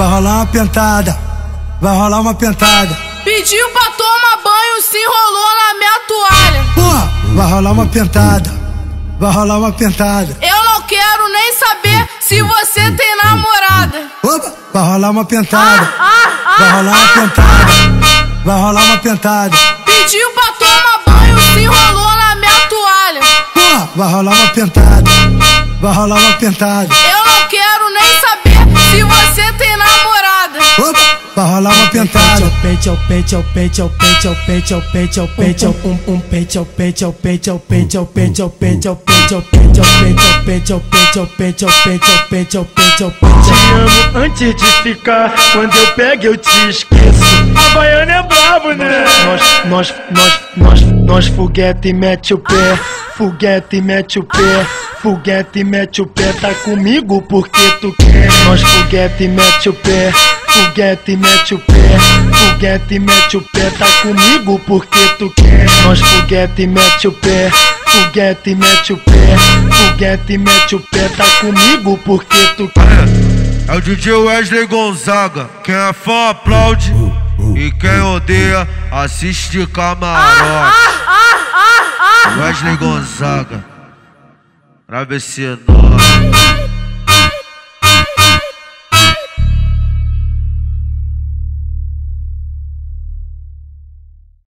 Vai rolar uma pentada, vai rolar uma pentada. Pediu pra tomar banho, se enrolou na minha toalha. Porra, vai rolar uma pentada, vai rolar uma pentada. Eu não quero nem saber se você tem namorada. Opa, vai rolar uma pentada, Ah, ah, vai rolar uma ah, pentada, vai rolar uma pentada. Pediu pra tomar banho, se enrolou na minha toalha. Porra, vai rolar uma pentada, vai rolar uma pentada. Eu vai rolar uma pentada. Pente ao pente ao pente ao pente ao pente ao pente ao pente ao um um pente ao pente ao pente ao pente ao pente ao pente ao pente ao pente ao pente ao pente ao pente ao pente ao pente ao pente ao pente Te amo antes de ficar. Quando eu pego, eu te esqueço. A baiana é brabo, né? Nós, nós, nós, nós, nós foguete mete o pé. Foguete mete o pé. Foguete mete o pé. Tá comigo porque tu quer. Nós foguete mete o pé. Foguete mete o pé. Foguete mete o pé. Tá comigo porque tu quer. Nós foguete mete o pé. Foguete mete o pé. Foguete mete o pé. Tá comigo porque tu quer. É o DJ Wesley Gonzaga. Quem é fã aplaude e quem odeia assiste camarote. Wesley Gonzaga. Travessia.